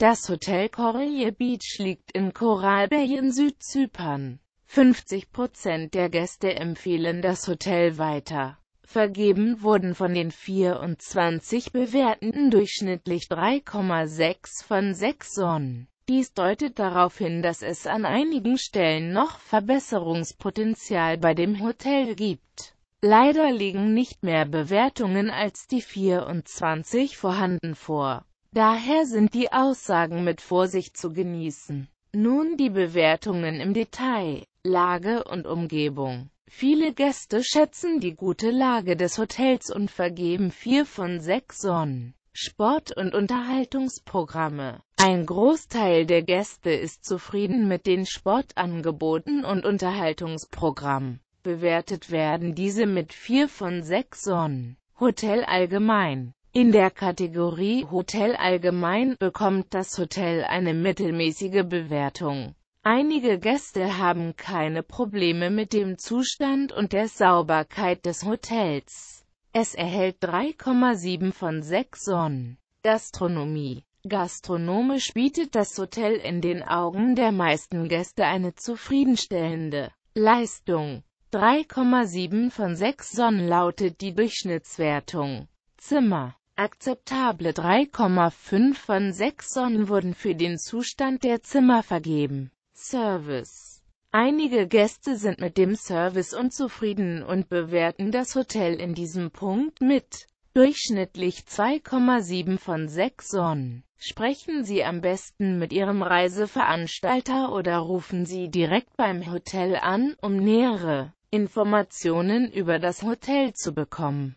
Das Hotel Coral Beach liegt in Coral Bay in Südzypern. 50% der Gäste empfehlen das Hotel weiter. Vergeben wurden von den 24 Bewertenden durchschnittlich 3,6 von 6 Sonnen. Dies deutet darauf hin, dass es an einigen Stellen noch Verbesserungspotenzial bei dem Hotel gibt. Leider liegen nicht mehr Bewertungen als die 24 vorhanden vor. Daher sind die Aussagen mit Vorsicht zu genießen. Nun die Bewertungen im Detail. Lage und Umgebung. Viele Gäste schätzen die gute Lage des Hotels und vergeben 4 von 6 Sonnen. Sport- und Unterhaltungsprogramme. Ein Großteil der Gäste ist zufrieden mit den Sportangeboten und Unterhaltungsprogrammen. Bewertet werden diese mit 4 von 6 Sonnen. Hotel allgemein. In der Kategorie Hotel allgemein bekommt das Hotel eine mittelmäßige Bewertung. Einige Gäste haben keine Probleme mit dem Zustand und der Sauberkeit des Hotels. Es erhält 3,7 von 6 Sonnen. Gastronomie Gastronomisch bietet das Hotel in den Augen der meisten Gäste eine zufriedenstellende Leistung. 3,7 von 6 Sonnen lautet die Durchschnittswertung. Zimmer Akzeptable 3,5 von 6 Sonnen wurden für den Zustand der Zimmer vergeben. Service Einige Gäste sind mit dem Service unzufrieden und bewerten das Hotel in diesem Punkt mit durchschnittlich 2,7 von 6 Sonnen. Sprechen Sie am besten mit Ihrem Reiseveranstalter oder rufen Sie direkt beim Hotel an, um nähere Informationen über das Hotel zu bekommen.